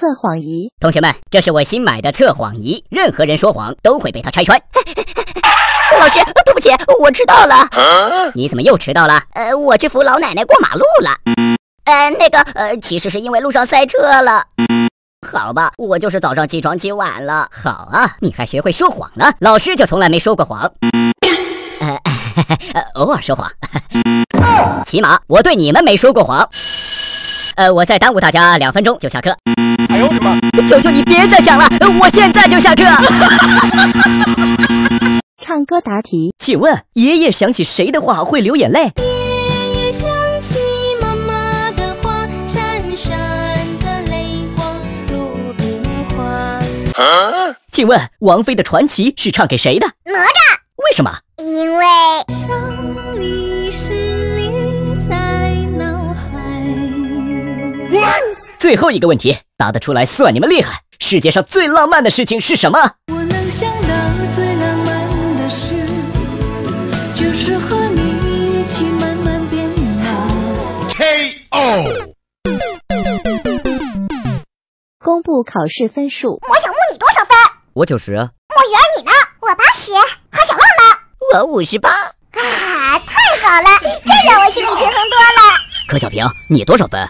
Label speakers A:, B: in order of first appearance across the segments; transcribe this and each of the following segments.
A: 测谎仪。
B: 同学们，这是我新买的测谎仪，任何人说谎都会被它拆穿。
C: 老师，对不起，我迟到了。
B: 你怎么又迟到了？
C: 呃，我去扶老奶奶过马路了。呃，那个，呃，其实是因为路上塞车了。
B: 好吧，我就是早上起床起晚了。好啊，你还学会说谎了？老师就从来没说过谎。呃，偶尔说谎。起码我对你们没说过谎。呃，我再耽误大家两分钟就下课。哎呦我的妈！求求你别再想了，我现在就下课。
A: 唱歌答题，
D: 请问爷爷想起谁的话会流眼泪？
E: 爷爷想起妈妈的话，闪闪的泪光，如冰花。
D: 请问王菲的传奇是唱给谁的？
C: 哪吒，
D: 为什么？最后一个问题，答得出来算你们厉害。世界上最浪漫的事情是什么？
E: 我能想到最浪漫的事，就是和你一起慢慢变老。K.O.
A: 公布考试分数。
C: 我小木你多少分？
D: 我九十。
C: 莫言儿你呢？我八十，好小浪漫。
B: 我五十八。
C: 啊，太好了，这让我心里平衡多了。
D: 柯小平，你多少分？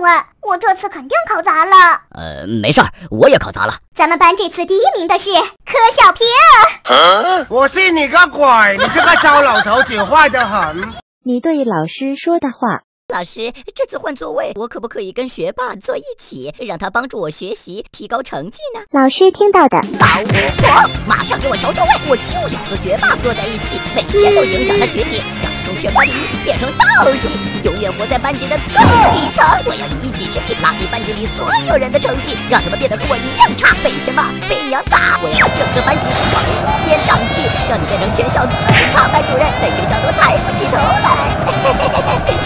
C: 我这次肯定考砸了。
D: 呃，没事儿，我也考砸了。
C: 咱们班这次第一名的是柯小平。
F: 我信你个鬼！你这个糟老头子坏得很。
A: 你对老师说的话。
C: 老师，这次换座位，我可不可以跟学霸坐一起，让他帮助我学习，提高成绩呢？
A: 老师听到的。
C: 老巫婆，马上给我调座位！我就要和学霸坐在一起，每天都影响他学习，变成倒数，永远活在班级的最底层。我要以一己之力拉低班级里所有人的成绩，让他们变得和我一样差，被人骂，被娘打。我要把整个班级搞得乌烟瘴气，让你变成全校最差班主任，在学校都抬不起头来。
F: 嘿嘿嘿嘿嘿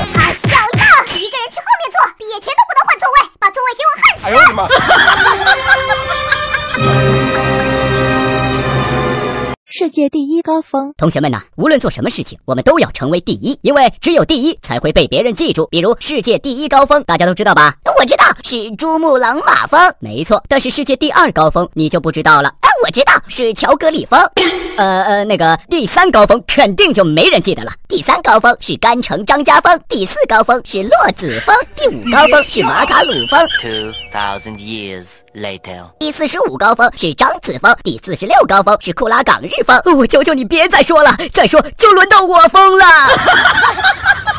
A: 世界第一高峰。
B: 同学们呐，无论做什么事情，我们都要成为第一，因为只有第一才会被别人记住。比如世界第一高峰，大家都知道吧？
C: 我知道是珠穆朗玛峰，
B: 没错。但是世界第二高峰你就不知道了。
C: 哎，我知道是乔戈里峰。
B: 呃呃，那个第三高峰肯定就没人记得了。
C: 第三高峰是甘城张家峰，第四高峰是洛子峰，第五高峰是马卡鲁峰。
G: Two thousand years later.
C: 第四十五高峰是张子峰，第四十六高峰是库拉岗日峰。
B: 我求求你别再说了，再说就轮到我疯了。